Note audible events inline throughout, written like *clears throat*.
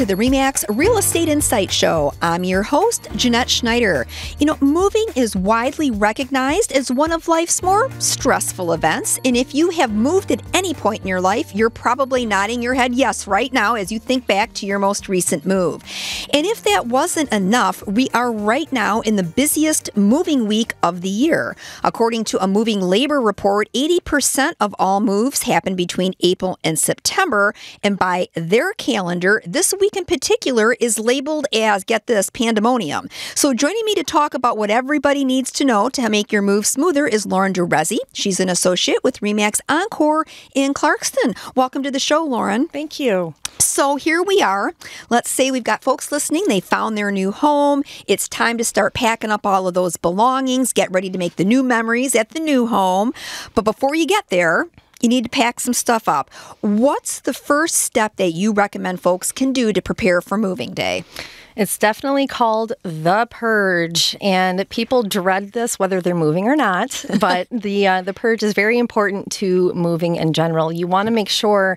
to the REMAX Real Estate Insight Show. I'm your host, Jeanette Schneider. You know, moving is widely recognized as one of life's more stressful events. And if you have moved at any point in your life, you're probably nodding your head yes right now as you think back to your most recent move. And if that wasn't enough, we are right now in the busiest moving week of the year. According to a moving labor report, 80% of all moves happen between April and September. And by their calendar, this week in particular is labeled as, get this, pandemonium. So joining me to talk about what everybody needs to know to make your move smoother is Lauren Direzze. She's an associate with Remax Encore in Clarkston. Welcome to the show, Lauren. Thank you. So here we are. Let's say we've got folks listening. They found their new home. It's time to start packing up all of those belongings, get ready to make the new memories at the new home. But before you get there, you need to pack some stuff up. What's the first step that you recommend folks can do to prepare for moving day? It's definitely called the purge, and people dread this whether they're moving or not. *laughs* But the uh, the purge is very important to moving in general. You want to make sure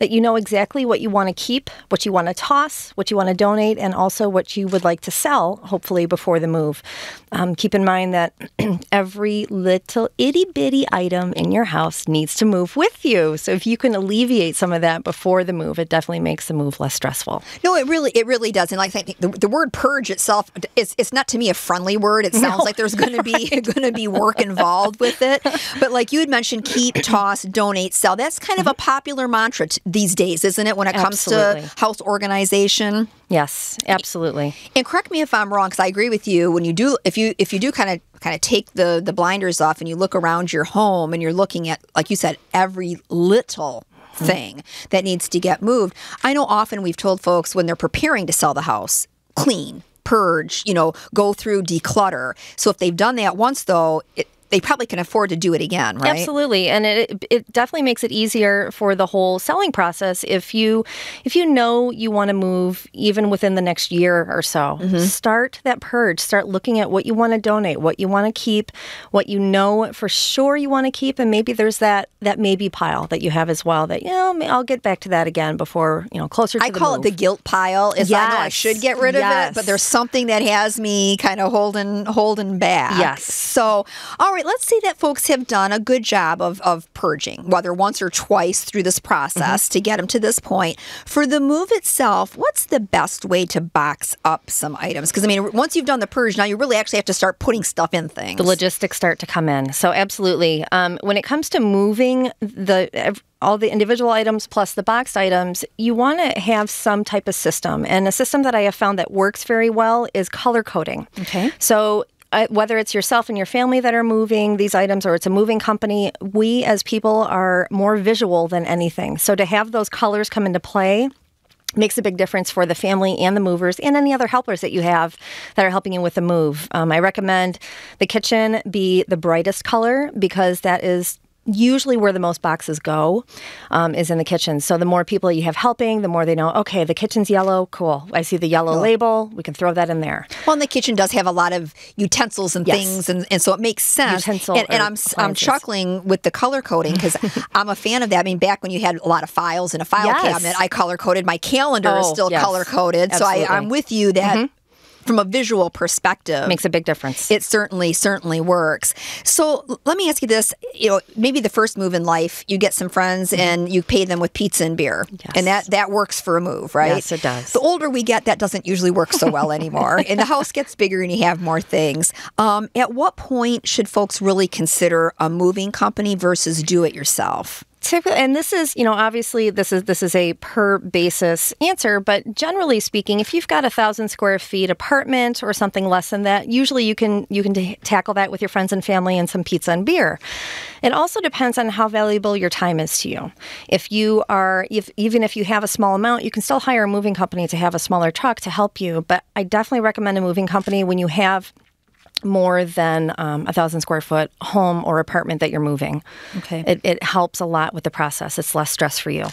that you know exactly what you want to keep, what you want to toss, what you want to donate, and also what you would like to sell. Hopefully before the move. Um, keep in mind that *clears throat* every little itty bitty item in your house needs to move with you. So if you can alleviate some of that before the move, it definitely makes the move less stressful. No, it really it really does. And the, the word purge itself is it's not to me a friendly word. It *laughs* sounds no. like there's going to be *laughs* going to be work involved with it. But like you had mentioned, keep, *clears throat* toss, donate, sell. That's kind of a mm-hmm. popular mantra these days, isn't it? When it comes absolutely. to house organization. Yes, absolutely. And correct me if I'm wrong, because I agree with you. When you do, if you if you do kind of kind of take the the blinders off and you look around your home and you're looking at, like you said, every little Mm-hmm. thing that needs to get moved. I know often we've told folks when they're preparing to sell the house, clean, purge, you know, go through, declutter. So if they've done that once, though, it, they probably can afford to do it again, right? Absolutely, and it it definitely makes it easier for the whole selling process if you if you know you want to move even within the next year or so. Mm-hmm. Start that purge. Start looking at what you want to donate, what you want to keep, what you know for sure you want to keep, and maybe there's that that maybe pile that you have as well. That you know I'll get back to that again before you know closer. to I call move. it the guilt pile. Is yes. I know I should get rid yes. of it, but there's something that has me kind of holding holding back. Yes. So all right right, let's say that folks have done a good job of, of purging, whether once or twice through this process mm-hmm. to get them to this point. For the move itself, what's the best way to box up some items? Because, I mean, once you've done the purge, now you really actually have to start putting stuff in things. The logistics start to come in. So, absolutely. Um, when it comes to moving, the all the individual items plus the boxed items, you want to have some type of system. And a system that I have found that works very well is color coding. Okay. So uh, whether it's yourself and your family that are moving these items or it's a moving company, we as people are more visual than anything. So to have those colors come into play makes a big difference for the family and the movers and any other helpers that you have that are helping you with the move. Um, I recommend the kitchen be the brightest color because that is usually where the most boxes go um, is in the kitchen. So the more people you have helping, the more they know, okay, the kitchen's yellow, cool. I see the yellow cool. label, we can throw that in there. Well, and the kitchen does have a lot of utensils and yes. things, and, and so it makes sense. Utensil and, and I'm, I'm chuckling with the color coding because *laughs* I'm a fan of that. I mean, back when you had a lot of files in a file yes. cabinet, I color coded. My calendar oh, is still yes. color coded. So I, am with you that mm-hmm from a visual perspective makes a big difference. It certainly certainly works. So let me ask you this: you know, maybe the first move in life, you get some friends mm-hmm. and you pay them with pizza and beer, yes. and that that works for a move, right? Yes, it does. The older we get, that doesn't usually work so well anymore, *laughs* and the house gets bigger and you have more things. Um, at what point should folks really consider a moving company versus do it yourself? And this is you know obviously this is this is a per basis answer but generally speaking if you've got a thousand square feet apartment or something less than that usually you can you can tackle that with your friends and family and some pizza and beer. It also depends on how valuable your time is to you. If you are if even if you have a small amount you can still hire a moving company to have a smaller truck to help you but i definitely recommend a moving company when you have more than um, a thousand square foot home or apartment that you're moving. Okay. It, it helps a lot with the process. It's less stress for you.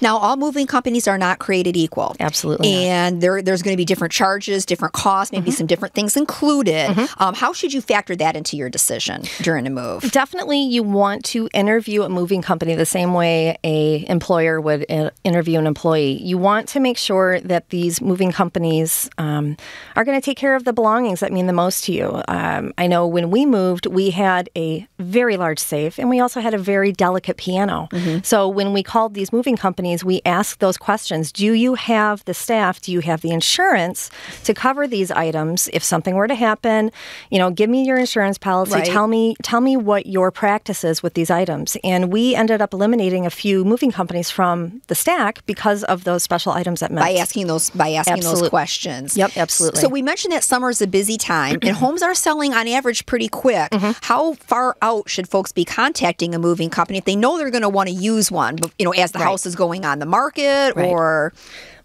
Now, all moving companies are not created equal. Absolutely not. And there, there's going to be different charges, different costs, maybe some different things included. Um, how should you factor that into your decision during a move? Definitely, you want to interview a moving company the same way a employer would interview an employee. You want to make sure that these moving companies um, are going to take care of the belongings that mean the most to you. Um, I know when we moved, we had a very large safe, and we also had a very delicate piano. So when we called these moving companies, we ask those questions: Do you have the staff? Do you have the insurance to cover these items if something were to happen? You know, give me your insurance policy. Right. Tell me tell me what your practice is with these items. And we ended up eliminating a few moving companies from the stack because of those special items that met. By asking those by asking those questions. Yep, absolutely. So we mentioned that summer is a busy time and *clears throat* homes are selling on average pretty quick. Mm-hmm. How far out should folks be contacting a moving company if they know they're going to want to use one, but, you know, as the Right. house is going on the market Right. or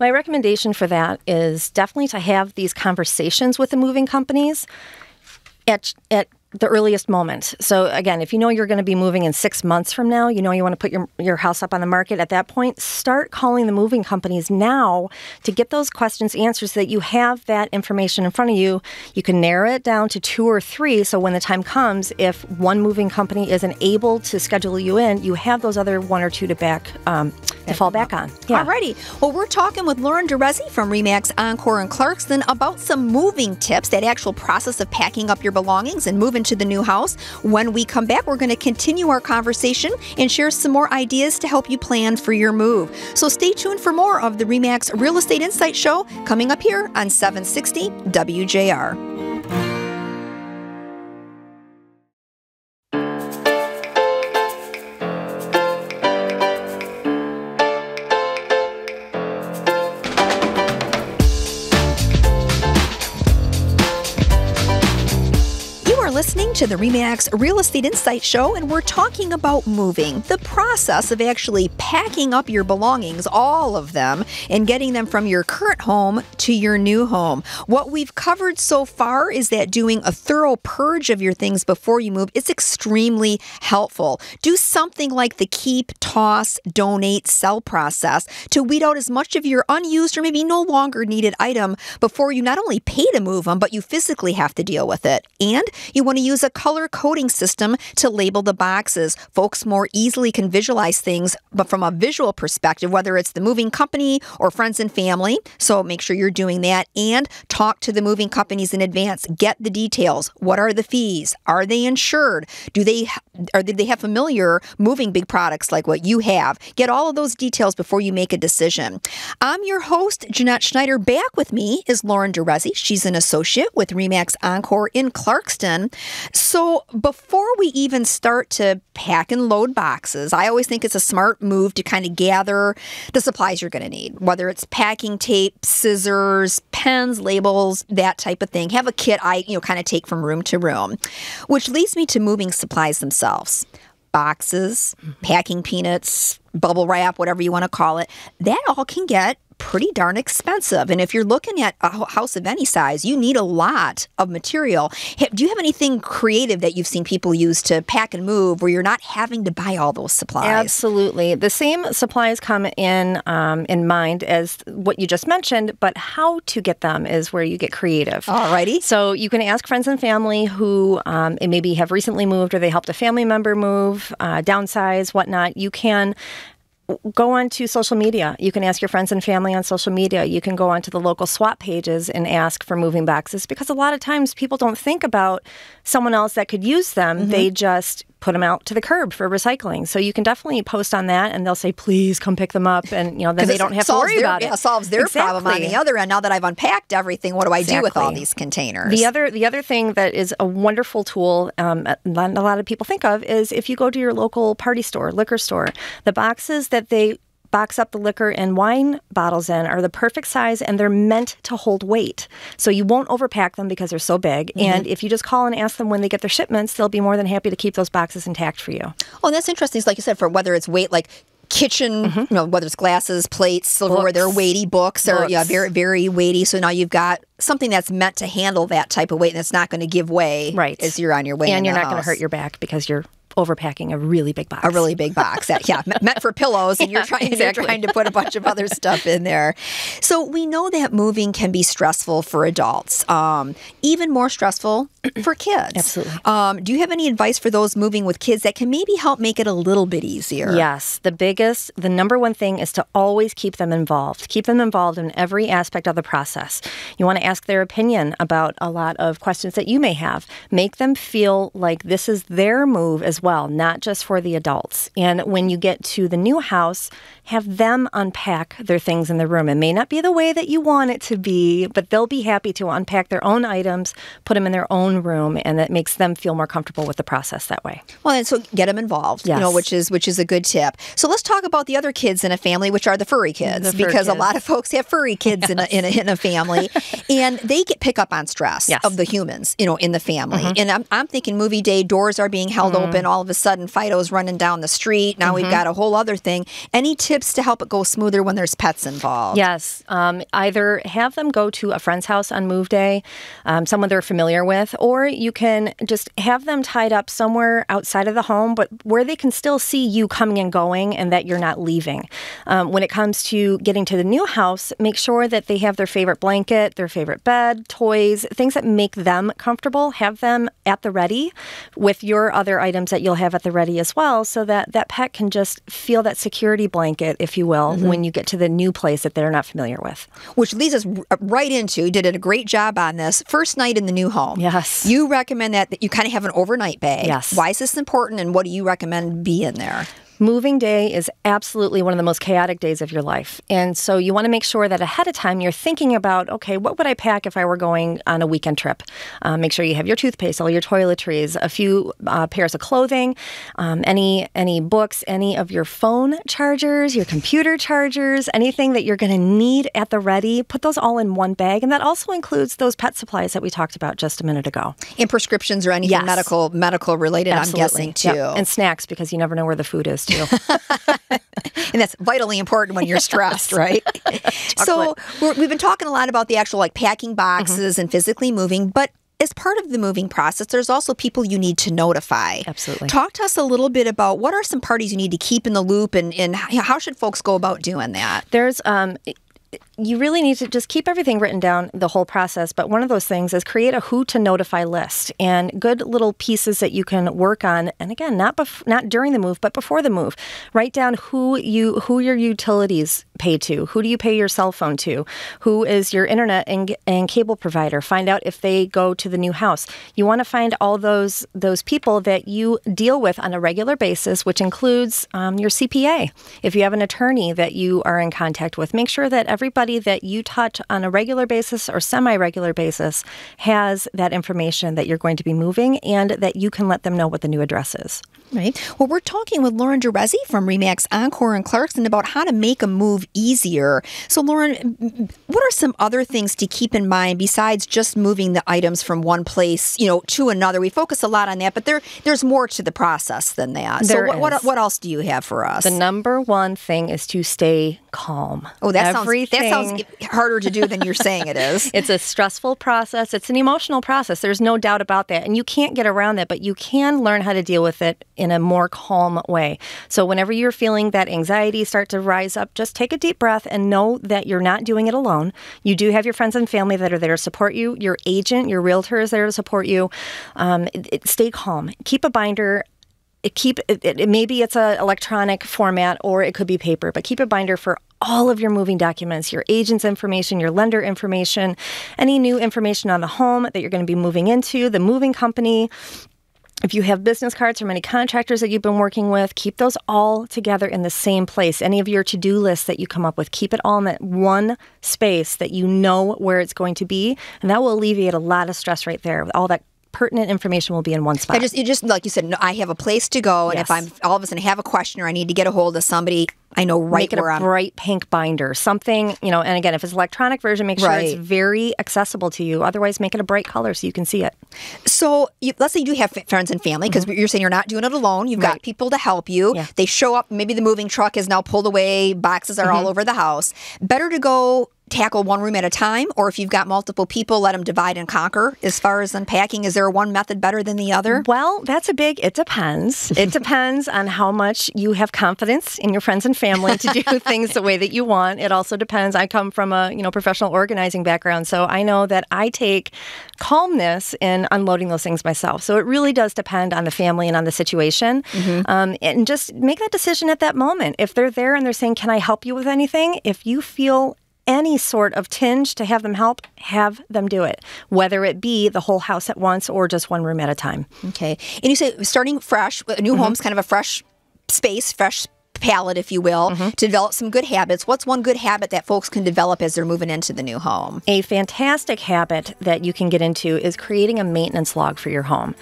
My recommendation for that is definitely to have these conversations with the moving companies at at the earliest moment. So again, if you know you're going to be moving in 6 months from now, you know you want to put your your house up on the market at that point, start calling the moving companies now to get those questions answered so that you have that information in front of you. You can narrow it down to 2 or 3 so when the time comes if one moving company isn't able to schedule you in, you have those other one or two to back um, to fall back on. Yeah. Alrighty. Well, we're talking with Lauren Direzze from Remax Encore in Clarkston about some moving tips, that actual process of packing up your belongings and moving to the new house. When we come back, we're going to continue our conversation and share some more ideas to help you plan for your move. So stay tuned for more of the Remax Real Estate Insight Show coming up here on 760 WJR. To the Remax Real Estate Insight Show, and we're talking about moving, the process of actually packing up your belongings, all of them, and getting them from your current home to your new home. What we've covered so far is that doing a thorough purge of your things before you move is extremely helpful. Do something like the keep, toss, donate, sell process to weed out as much of your unused or maybe no longer needed item before you not only pay to move them, but you physically have to deal with it. And you want to use a color coding system to label the boxes. Folks more easily can visualize things, but from a visual perspective, whether it's the moving company or friends and family. So make sure you're doing that and talk to the moving companies in advance. Get the details. What are the fees? Are they insured? Do they or did they have familiar moving big products like what you have? Get all of those details before you make a decision. I'm your host, Jeanette Schneider. Back with me is Lauren Direzze. She's an associate with Remax Encore in Clarkston. Before we even start to pack and load boxes, I always think it's a smart move to kind of gather the supplies you're going to need, whether it's packing tape, scissors, pens, labels, that type of thing. Have a kit I, you know, kind of take from room to room, which leads me to moving supplies themselves. Boxes, mm-hmm. packing peanuts, bubble wrap, whatever you want to call it, that all can get pretty darn expensive. And if you're looking at a house of any size, you need a lot of material. Do you have anything creative that you've seen people use to pack and move where you're not having to buy all those supplies? Absolutely. The same supplies come in um, in mind as what you just mentioned, but how to get them is where you get creative. Alrighty. So you can ask friends and family who um, maybe have recently moved or they helped a family member move, uh, downsize, whatnot. You can go on to social media. You can ask your friends and family on social media. You can go onto the local swap pages and ask for moving boxes because a lot of times people don't think about someone else that could use them. Mm-hmm. They just put them out to the curb for recycling. So you can definitely post on that and they'll say, please come pick them up. And, you know, then they don't have to worry their, about yeah, it. solves their problem on the other end. Now that I've unpacked everything, what do I do with all these containers? The other, the other thing that is a wonderful tool, um, not a lot of people think of, is if you go to your local party store, liquor store, the boxes that they box up the liquor and wine bottles in are the perfect size and they're meant to hold weight. So you won't overpack them because they're so big. Mm-hmm. And if you just call and ask them when they get their shipments, they'll be more than happy to keep those boxes intact for you. Oh, and that's interesting. It's like you said, for whether it's weight, like kitchen, you know, whether it's glasses, plates, silverware, they're weighty books. They're yeah, very, very weighty. So now you've got something that's meant to handle that type of weight and it's not going to give way Right. as you're on your way. and you're not going to hurt your back because you're overpacking a really big box. A really big box that yeah meant for pillows, and *laughs* Yeah, *laughs* you're trying exactly. you're trying to put a bunch of other stuff in there. So we know that moving can be stressful for adults, um, even more stressful for kids. *clears throat* Absolutely. Um, do you have any advice for those moving with kids that can maybe help make it a little bit easier? Yes, the biggest, the number one thing is to always keep them involved. Keep them involved in every aspect of the process. You want to ask their opinion about a lot of questions that you may have. Make them feel like this is their move as well, not just for the adults. And when you get to the new house, have them unpack their things in the room. It may not be the way that you want it to be, but they'll be happy to unpack their own items, put them in their own room, and that makes them feel more comfortable with the process that way. Well, and so get them involved, you know, which is which is a good tip. So let's talk about the other kids in a family, which are the furry kids, The fur because a lot of folks have furry kids in, a, in, a, in a family, *laughs* and they get pick up on stress Yes. Mm-hmm. of the humans, you know, in the family. And I'm, I'm thinking movie day doors are being held Mm. open. All of a sudden, Fido's running down the street. Now Mm-hmm. we've got a whole other thing. Any tips to help it go smoother when there's pets involved? Yes. Um, either have them go to a friend's house on move day, um, someone they're familiar with, or you can just have them tied up somewhere outside of the home, but where they can still see you coming and going and that you're not leaving. Um, when it comes to getting to the new house, make sure that they have their favorite blanket, their favorite bed, toys, things that make them comfortable. Have them at the ready with your other items that you'll have at the ready as well, so that that pet can just feel that security blanket, if you will, mm-hmm. when you get to the new place that they're not familiar with. which leads us uh, right into did a great job on this first night in the new home Yes. you recommend that, that you kind of have an overnight bag Yes. why is this important and what do you recommend be in there Moving day is absolutely one of the most chaotic days of your life. And so you want to make sure that ahead of time you're thinking about, okay, what would I pack if I were going on a weekend trip? Uh, make sure you have your toothpaste, all your toiletries, a few uh, pairs of clothing, um, any any books, any of your phone chargers, your computer chargers, anything that you're going to need at the ready. Put those all in one bag, and that also includes those pet supplies that we talked about just a minute ago. and prescriptions or anything Yes. medical medical related i'm guessing too Yep. And snacks because you never know where the food is *laughs* and that's vitally important when you're stressed, right? *laughs* so we're, we've been talking a lot about the actual like packing boxes and physically moving, but as part of the moving process, there's also people you need to notify. Absolutely. Talk to us a little bit about what are some parties you need to keep in the loop, and, and how should folks go about doing that? There's um you really need to just keep everything written down the whole process but one of those things is create a who to notify list and good little pieces that you can work on. And again not bef- not during the move but before the move. Write down who you who your utilities pay to who do you pay your cell phone to who is your internet and, and cable provider. Find out if they go to the new house. You want to find all those those people that you deal with on a regular basis which includes um, your cpa if you have an attorney that you are in contact with make sure that everybody that you touch on a regular basis or semi-regular basis has that information that you're going to be moving and that you can let them know what the new address is Right. Well, we're talking with Lauren Direzze from Remax Encore and Clarkston about how to make a move easier. So, Lauren, what are some other things to keep in mind besides just moving the items from one place, you know, to another? We focus a lot on that, but there there's more to the process than that. There so, what, what is. what else do you have for us? the number one thing is to stay calm oh, that Everything- sounds that sounds harder to do than you're saying it is. *laughs* It's a stressful process. It's an emotional process. There's no doubt about that. And you can't get around that, but you can learn how to deal with it in a more calm way. So, whenever you're feeling that anxiety start to rise up, just take a deep breath and know that you're not doing it alone. You do have your friends and family that are there to support you, your agent, your realtor is there to support you. Um, it- it- stay calm. Keep a binder it keep it, it, maybe it's an electronic format or it could be paper but keep a binder for all of your moving documents your agent's information your lender information any new information on the home that you're going to be moving into the moving company if you have business cards from any contractors that you've been working with, keep those all together in the same place. Any of your to do lists that you come up with, keep it all in that one space that you know where it's going to be. And that will alleviate a lot of stress right there. With all that pertinent information will be in one spot. I just, you just like you said, no, I have a place to go, and if I'm all of a sudden have a question or I need to get a hold of somebody, I know right make it a I'm. bright pink binder, something you know. And again, if it's electronic version, make sure Right. it's very accessible to you. Otherwise, make it a bright color so you can see it. So you, let's say you do have f- friends and family because you're saying you're not doing it alone. You've got Mm-hmm. People to help you. Yeah. They show up. Maybe the moving truck is now pulled away. Boxes are Mm-hmm. all over the house. Better to go tackle one room at a time, or if you've got multiple people, let them divide and conquer. As far as unpacking, is there one method better than the other? Well, that's a big. It depends. *laughs* it depends on how much you have confidence in your friends and family to do *laughs* things the way that you want. It also depends. I come from a you know professional organizing background, so I know that I take calmness in unloading those things myself. So it really does depend on the family and on the situation, mm-hmm. um, and just make that decision at that moment. If they're there and they're saying, "Can I help you with anything?" If you feel any sort of tinge to have them help, have them do it, whether it be the whole house at once or just one room at a time. Okay. And you say starting fresh, a new mm-hmm. home's kind of a fresh space, fresh palette, if you will, mm-hmm. to develop some good habits. What's one good habit that folks can develop as they're moving into the new home? A fantastic habit that you can get into is creating a maintenance log for your home.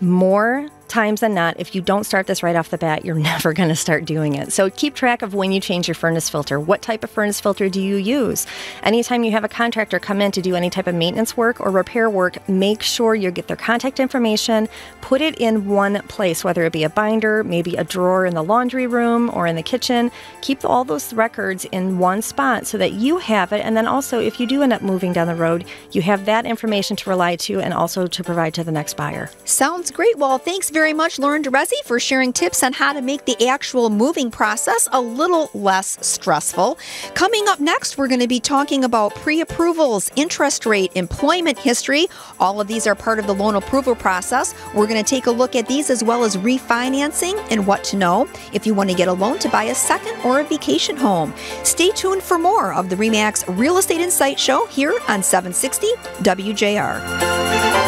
More times than not, if you don't start this right off the bat, you're *laughs* never going to start doing it. So keep track of when you change your furnace filter. What type of furnace filter do you use? Anytime you have a contractor come in to do any type of maintenance work or repair work, make sure you get their contact information, put it in one place, whether it be a binder, maybe a drawer in the laundry room or in the kitchen. Keep all those records in one spot so that you have it. And then also, if you do end up moving down the road, you have that information to rely to and also to provide to the next buyer. Sounds great. Well, thanks very much, Lauren Direzze, for sharing tips on how to make the actual moving process a little less stressful. Coming up next, we're going to be talking about pre approvals, interest rate, employment history. All of these are part of the loan approval process. We're going to take a look at these as well as refinancing and what to know if you want to get a loan to buy a second or a vacation home. Stay tuned for more of the REMAX Real Estate Insight Show here on 760 WJR.